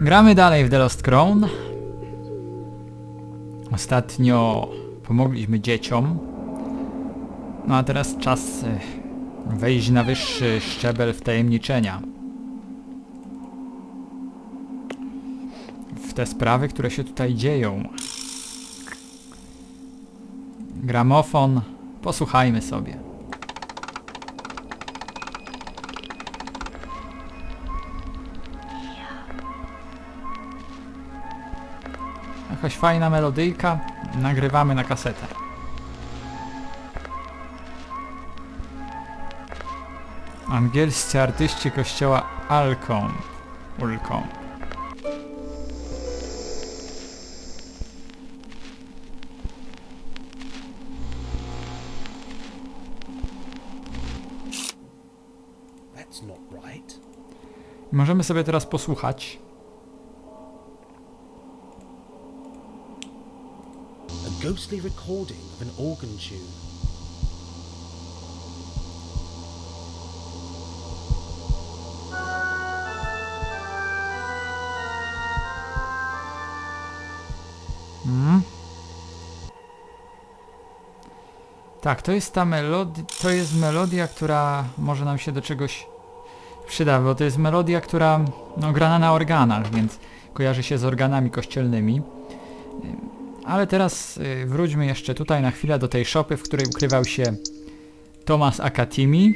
Gramy dalej w The Lost Crown. Ostatnio pomogliśmy dzieciom. No a teraz czas e, wejść na wyższy szczebel wtajemniczenia. W te sprawy, które się tutaj dzieją. Gramofon. Posłuchajmy sobie. Jakaś fajna melodyjka. Nagrywamy na kasetę. Angielscy artyści kościoła not right. Możemy sobie teraz posłuchać. Ghostly recording of an organ tune. Mm. Tak, to jest ta melodia, to jest melodia, która może nam się do czegoś przyda, bo to jest melodia, która no, grana na organach, więc kojarzy się z organami kościelnymi. Ale teraz y, wróćmy jeszcze tutaj na chwilę do tej szopy, w której ukrywał się Thomas Akatimi.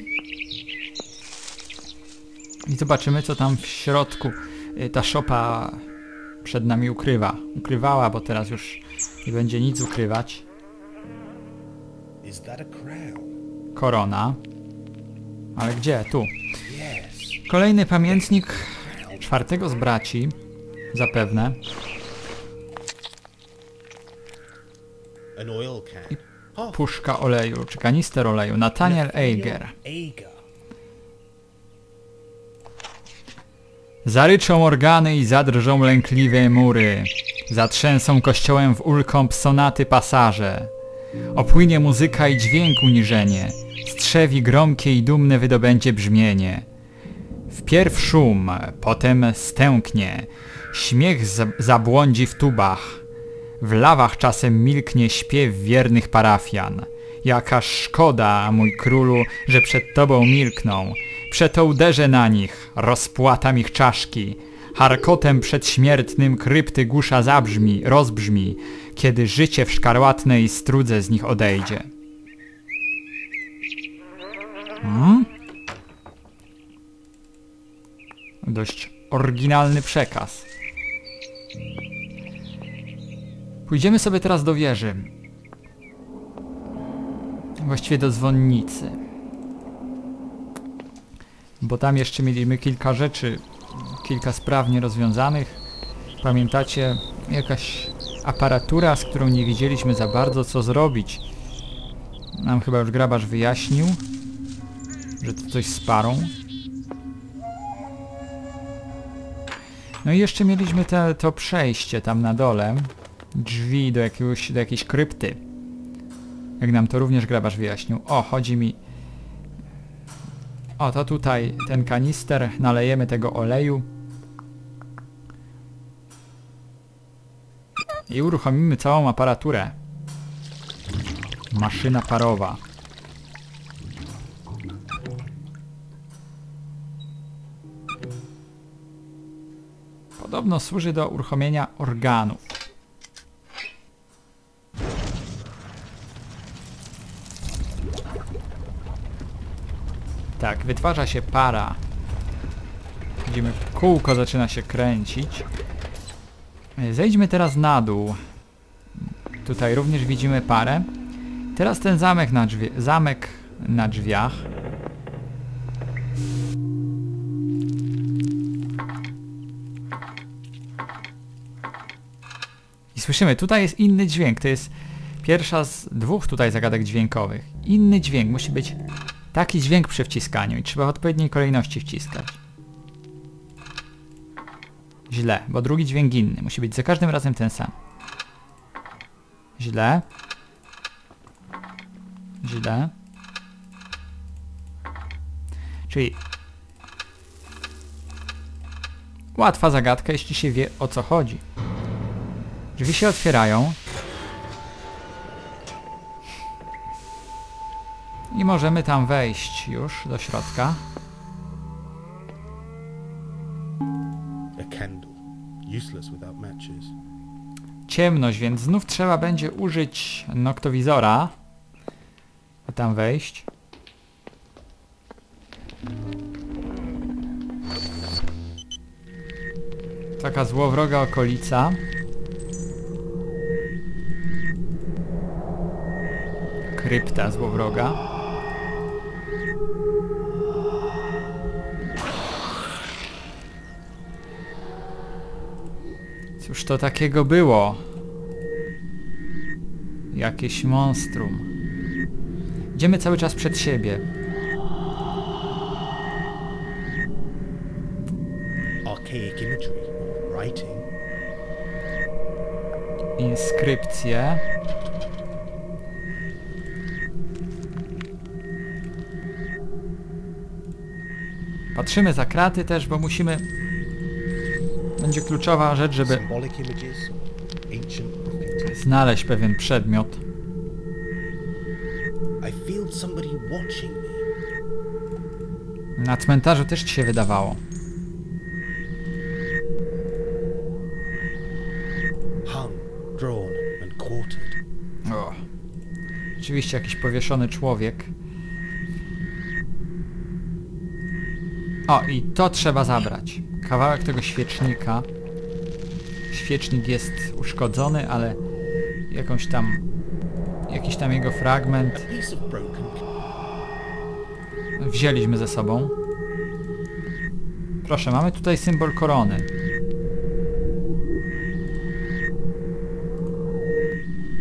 I zobaczymy, co tam w środku y, ta szopa przed nami ukrywa. Ukrywała, bo teraz już nie będzie nic ukrywać. Korona. Ale gdzie? Tu. Kolejny pamiętnik czwartego z braci. Zapewne. Can. Oh, Puszka oleju, czy kanister oleju. Nathaniel Eiger. Zaryczą organy i zadrżą lękliwe mury. Zatrzęsą kościołem w ulkąb sonaty pasaże. Opłynie muzyka i dźwięk uniżenie. Strzewi gromkie i dumne wydobędzie brzmienie. Wpierw szum, potem stęknie. Śmiech zabłądzi w tubach. W lawach czasem milknie śpiew wiernych parafian. Jaka szkoda, mój królu, że przed tobą milkną. Przeto uderzę na nich, rozpłatam ich czaszki. Harkotem przedśmiertnym krypty gusza zabrzmi, rozbrzmi, kiedy życie w szkarłatnej strudze z nich odejdzie. Hmm? Dość oryginalny przekaz. Pójdziemy sobie teraz do wieży. Właściwie do dzwonnicy. Bo tam jeszcze mieliśmy kilka rzeczy, kilka spraw nierozwiązanych. Pamiętacie, jakaś aparatura, z którą nie wiedzieliśmy za bardzo co zrobić. Nam chyba już grabarz wyjaśnił, że to coś z parą. No i jeszcze mieliśmy te, to przejście tam na dole. Drzwi do, jakiegoś, do jakiejś krypty. Jak nam to również grabarz wyjaśnił. O, chodzi mi... O, to tutaj ten kanister, nalejemy tego oleju. I uruchomimy całą aparaturę. Maszyna parowa. Podobno służy do uruchomienia organów. Tak, wytwarza się para. Widzimy, kółko zaczyna się kręcić. E, Zejdźmy teraz na dół. Tutaj również widzimy parę. Teraz ten zamek na, drzwi zamek na drzwiach. I słyszymy, tutaj jest inny dźwięk. To jest pierwsza z dwóch tutaj zagadek dźwiękowych. Inny dźwięk musi być taki dźwięk przy wciskaniu i trzeba w odpowiedniej kolejności wciskać. Źle, bo drugi dźwięk inny. Musi być za każdym razem ten sam. Źle. Źle. Czyli Łatwa zagadka, jeśli się wie o co chodzi. Drzwi się otwierają. I możemy tam wejść już do środka. Ciemność, więc znów trzeba będzie użyć noktowizora. by tam wejść. Taka złowroga okolica. Krypta złowroga. Cóż to takiego było? Jakieś monstrum. Idziemy cały czas przed siebie. Inskrypcje. Patrzymy za kraty też, bo musimy... Będzie kluczowa rzecz, żeby znaleźć pewien przedmiot. Na cmentarzu też ci się wydawało. O. Oczywiście jakiś powieszony człowiek. O, i to trzeba zabrać. Kawałek tego świecznika. Świecznik jest uszkodzony, ale jakąś tam... Jakiś tam jego fragment wzięliśmy ze sobą. Proszę, mamy tutaj symbol korony.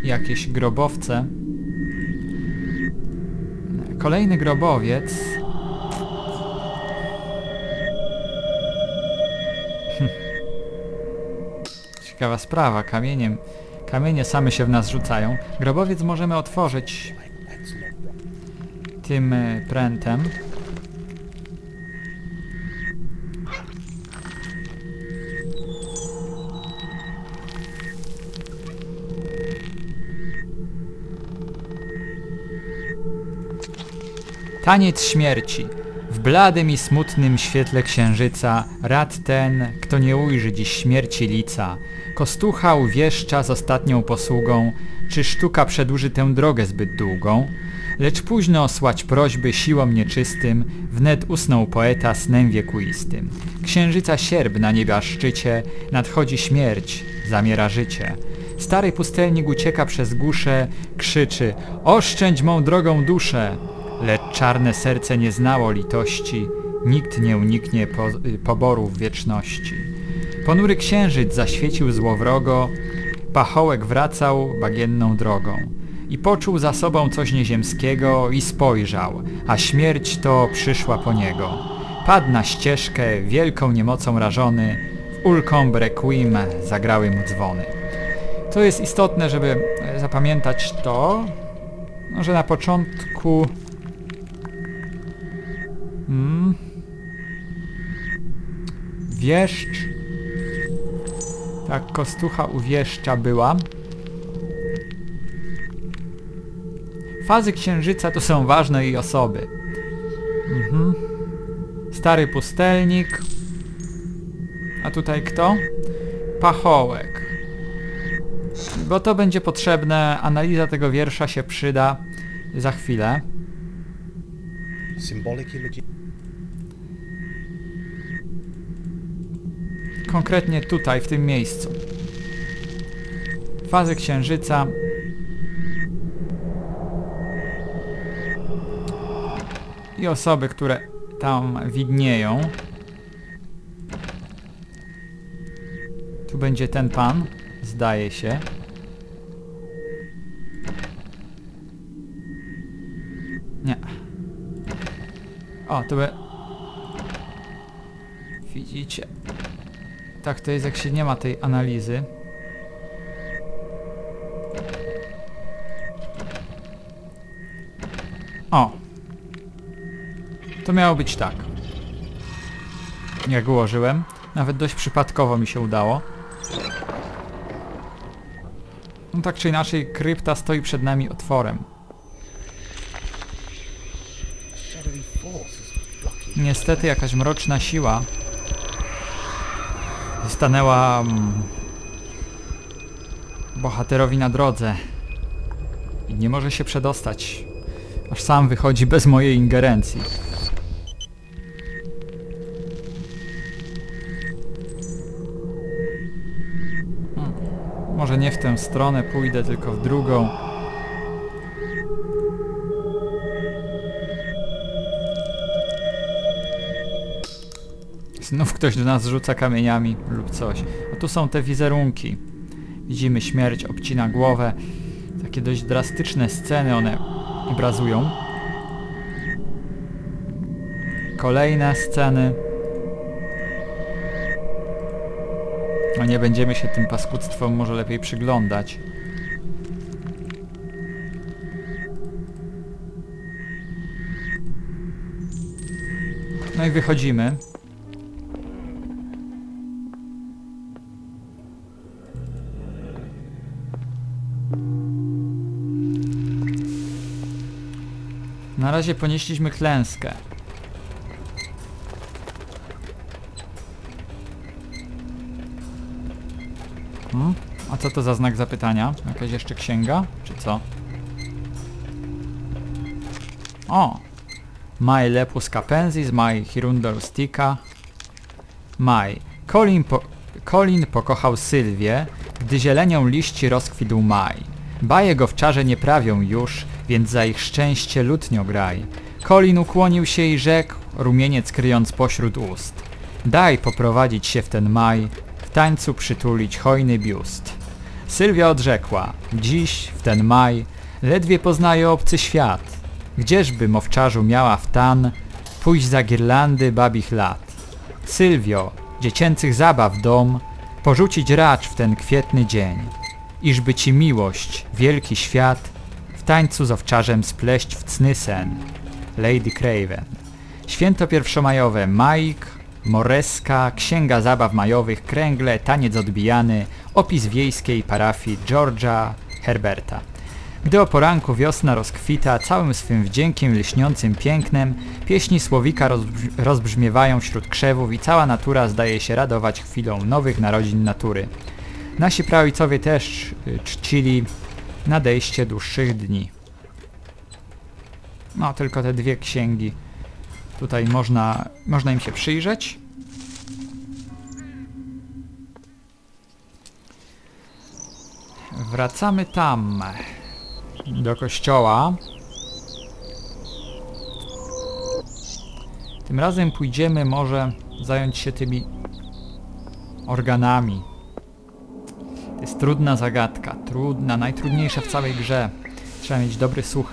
Jakieś grobowce. Kolejny grobowiec. Ciekawa sprawa, kamieniem. Kamienie same się w nas rzucają. Grobowiec możemy otworzyć tym e, prętem. Taniec śmierci. Bladym i smutnym świetle księżyca rad ten, kto nie ujrzy dziś śmierci lica. Kostucha uwieszcza z ostatnią posługą, czy sztuka przedłuży tę drogę zbyt długą? Lecz późno osłać prośby siłom nieczystym, wnet usnął poeta snem wiekuistym. Księżyca sierb na nieba szczycie, nadchodzi śmierć, zamiera życie. Stary pustelnik ucieka przez głusze, krzyczy Oszczędź mą drogą duszę! Lecz czarne serce nie znało litości, nikt nie uniknie po, y, poborów wieczności. Ponury księżyc zaświecił złowrogo, pachołek wracał bagienną drogą. I poczuł za sobą coś nieziemskiego i spojrzał, a śmierć to przyszła po niego. Padł na ścieżkę, wielką niemocą rażony, w ulkom requiem zagrały mu dzwony. To jest istotne, żeby e, zapamiętać to, że na początku mm, wieszcz. Tak kostucha u wieszcza była. Fazy księżyca to są ważne jej osoby. Mhm. stary pustelnik. A tutaj kto? pachołek. Bo to będzie potrzebne, analiza tego wiersza się przyda za chwilę. Symbolic images. Konkretnie tutaj, w tym miejscu. Fazy księżyca. I osoby, które tam widnieją. Tu będzie ten pan, zdaje się. O, to by... Widzicie? Tak to jest, jak się nie ma tej analizy. O! To miało być tak. Jak ułożyłem. Nawet dość przypadkowo mi się udało. No tak czy inaczej, krypta stoi przed nami otworem. Niestety jakaś mroczna siła stanęła mm, bohaterowi na drodze i nie może się przedostać, aż sam wychodzi bez mojej ingerencji. Hmm, Może nie w tę stronę pójdę, tylko w drugą. Znów ktoś do nas rzuca kamieniami lub coś. A tu są te wizerunki. Widzimy śmierć, obcina głowę. Takie dość drastyczne sceny one obrazują. Kolejne sceny. No nie będziemy się tym paskudztwom może lepiej przyglądać. No i wychodzimy. Na razie ponieśliśmy klęskę. Hmm? A co to za znak zapytania? Jakaś jeszcze księga? Czy co? O! Mai lepus capensis, mai hirundor stica. Mai. Colin, po Colin pokochał Sylwię, gdy zielenią liści rozkwitł maj. Baje go w czarze nie prawią już, więc za ich szczęście lutnio graj. Colin ukłonił się i rzekł, rumieniec kryjąc pośród ust. Daj poprowadzić się w ten maj, w tańcu przytulić hojny biust. Sylwia odrzekła, dziś, w ten maj, ledwie poznaje obcy świat. Gdzieżby mowczarzu miała w tan, pójść za girlandy babich lat. Sylwio, dziecięcych zabaw dom, porzucić racz w ten kwietny dzień. Iżby ci miłość, wielki świat, tańcu z owczarzem spleść w cny sen. Lady Craven. Święto pierwszomajowe, Majk, Moreska, Księga Zabaw Majowych, Kręgle, Taniec Odbijany, opis wiejskiej parafii Georgia Herberta. Gdy o poranku wiosna rozkwita, całym swym wdziękiem lśniącym pięknem, pieśni słowika rozbrz- rozbrzmiewają wśród krzewów i cała natura zdaje się radować chwilą nowych narodzin natury. Nasi prawicowie też y, czcili nadejście dłuższych dni. No, tylko te dwie księgi. Tutaj można, można im się przyjrzeć. Wracamy tam. Do kościoła. Tym razem pójdziemy może zająć się tymi organami. To jest trudna zagadka. Trudna, najtrudniejsza w całej grze. Trzeba mieć dobry słuch.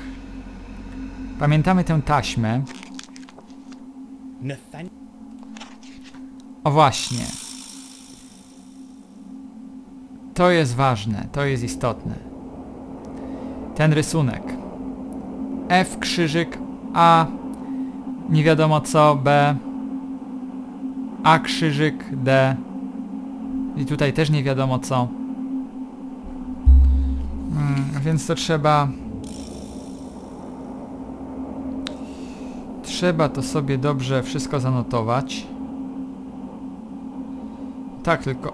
Pamiętamy tę taśmę. O właśnie. To jest ważne, to jest istotne. Ten rysunek. F krzyżyk, A nie wiadomo co, B A krzyżyk, D i tutaj też nie wiadomo co. Więc to trzeba Trzeba to sobie dobrze wszystko zanotować. Tak, tylko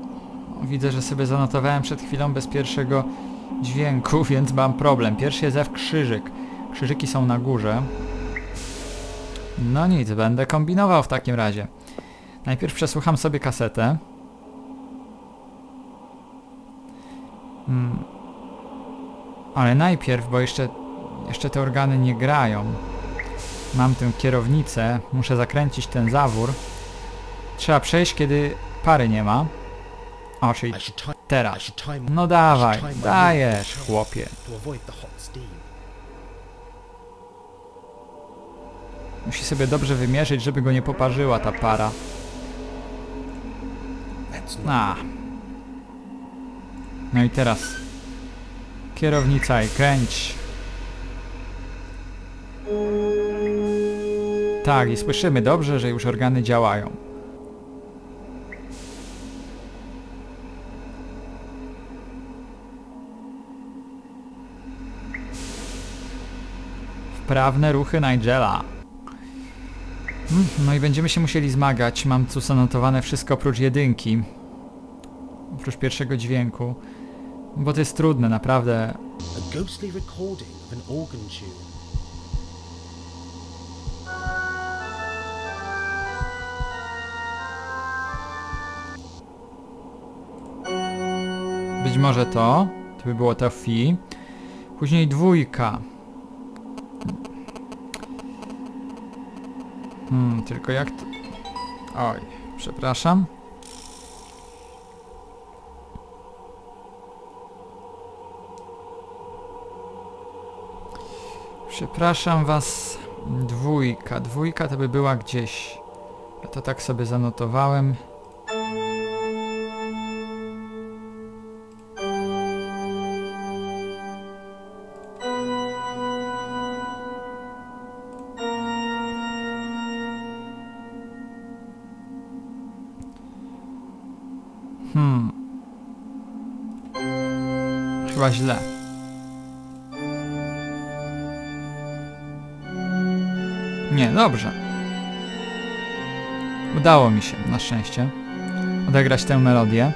widzę, że sobie zanotowałem przed chwilą bez pierwszego dźwięku, więc mam problem. Pierwszy jest F krzyżyk. Krzyżyki są na górze. No nic, będę kombinował w takim razie. Najpierw przesłucham sobie kasetę. Hmm. Ale najpierw, bo jeszcze, jeszcze te organy nie grają. Mam tę kierownicę, muszę zakręcić ten zawór. Trzeba przejść, kiedy pary nie ma. O, czyli teraz. No dawaj, dajesz, chłopie. Musi sobie dobrze wymierzyć, żeby go nie poparzyła ta para. A. No i teraz. Kierownica i kręć. Tak, i słyszymy dobrze, że już organy działają. Wprawne ruchy Nigela. Mm, no i będziemy się musieli zmagać. Mam tu zanotowane wszystko oprócz jedynki. Oprócz pierwszego dźwięku. Bo to jest trudne, naprawdę. A ghostly recording of an organ tune. Być może to. To by było to fi. Później dwójka. Hmm, tylko jak to... Oj, przepraszam. Przepraszam was. Dwójka. Dwójka to by była gdzieś. Ja to tak sobie zanotowałem. Hmm. Chyba źle. Nie, dobrze. Udało mi się, na szczęście, odegrać tę melodię.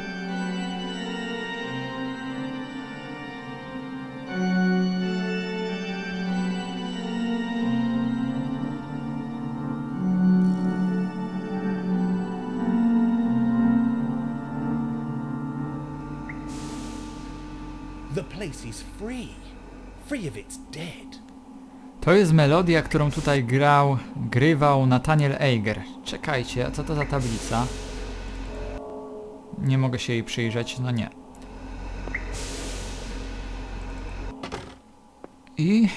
The place is free. Free of its dead. To jest melodia, którą tutaj grał, grywał Nathaniel Eiger. Czekajcie, a co to za tablica? Nie mogę się jej przyjrzeć, no nie. I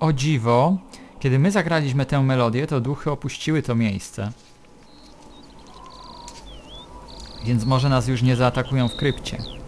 o dziwo, kiedy my zagraliśmy tę melodię, to duchy opuściły to miejsce. Więc może nas już nie zaatakują w krypcie.